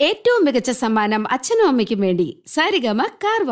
ഏറ്റവും മികച്ച സമ്മാനം അച്ഛനും അമ്മയ്ക്കും വേണ്ടി സാരിഗമ കാർവ.